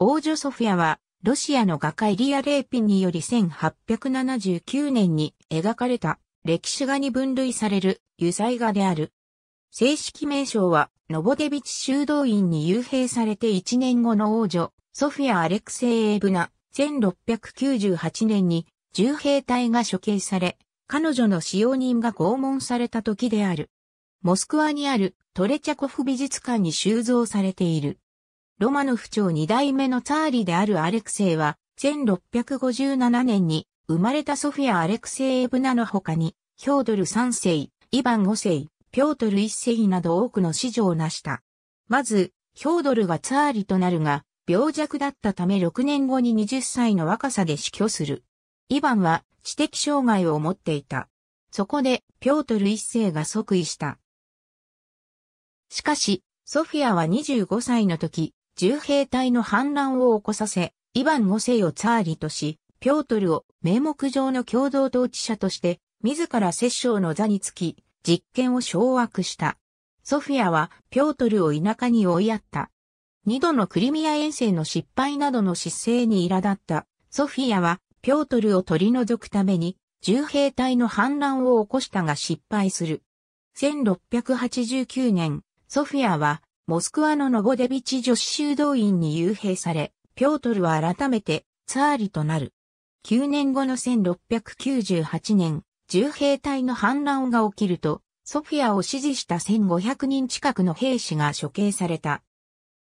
王女ソフィアは、ロシアの画家イリア・レーピンにより1879年に描かれた歴史画に分類される油彩画である。正式名称は、ノボデビチ修道院に幽閉されて1年後の王女、ソフィア・アレクセイエーブナ、1698年に重兵隊が処刑され、彼女の使用人が拷問された時である。モスクワにあるトレチャコフ美術館に収蔵されている。ロマノフ朝二代目のツァーリであるアレクセイは、1657年に生まれたソフィア・アレクセイエブナの他に、ヒョードル三世、イヴァン五世、ピョートル一世など多くの子女を成した。まず、ヒョードルがツァーリとなるが、病弱だったため6年後に20歳の若さで死去する。イヴァンは知的障害を持っていた。そこで、ピョートル一世が即位した。しかし、ソフィアは25歳の時、重兵隊の反乱を起こさせ、イヴァン5世をツァーリとし、ピョートルを名目上の共同統治者として、自ら摂政の座につき、実権を掌握した。ソフィアはピョートルを田舎に追いやった。二度のクリミア遠征の失敗などの失勢に苛立ったソフィアはピョートルを取り除くために重兵隊の反乱を起こしたが失敗する。1689年、ソフィアはモスクワのノボデビチ女子修道院に幽閉され、ピョートルは改めてツァーリとなる。9年後の1698年、重兵隊の反乱が起きると、ソフィアを支持した1500人近くの兵士が処刑された。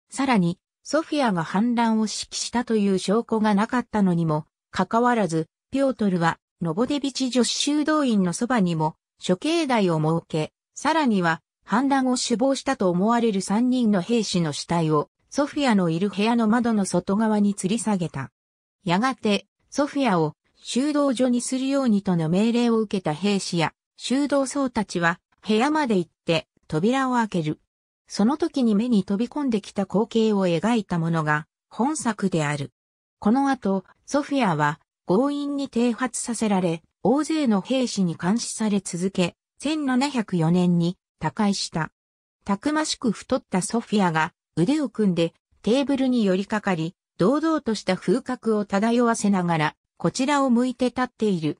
さらに、ソフィアが反乱を指揮したという証拠がなかったのにも、かかわらず、ピョートルは、ノボデビチ女子修道院のそばにも、処刑台を設け、さらには、反乱を首謀したと思われる3人の兵士の死体を、ソフィアのいる部屋の窓の外側に吊り下げた。やがて、ソフィアを修道所にするようにとの命令を受けた兵士や修道僧たちは部屋まで行って扉を開ける。その時に目に飛び込んできた光景を描いたものが本作である。この後、ソフィアは強引に剃髪させられ、大勢の兵士に監視され続け、1704年に他界した。たくましく太ったソフィアが腕を組んでテーブルに寄りかかり、堂々とした風格を漂わせながら、こちらを向いて立っている。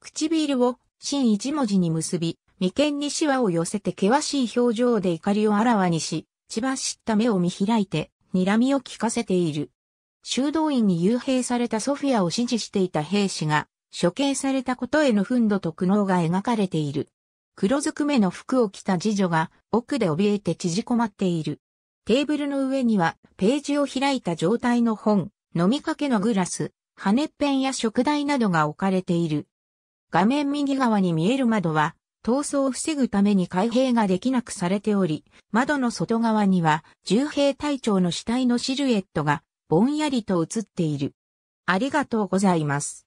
唇を真一文字に結び、眉間にシワを寄せて険しい表情で怒りをあらわにし、血走った目を見開いて、睨みを聞かせている。修道院に幽閉されたソフィアを支持していた兵士が、処刑されたことへの憤怒と苦悩が描かれている。黒ずくめの服を着た次女が奥で怯えて縮こまっている。テーブルの上にはページを開いた状態の本、飲みかけのグラス、羽ペンや食台などが置かれている。画面右側に見える窓は逃走を防ぐために開閉ができなくされており、窓の外側には重兵隊長の死体のシルエットがぼんやりと映っている。ありがとうございます。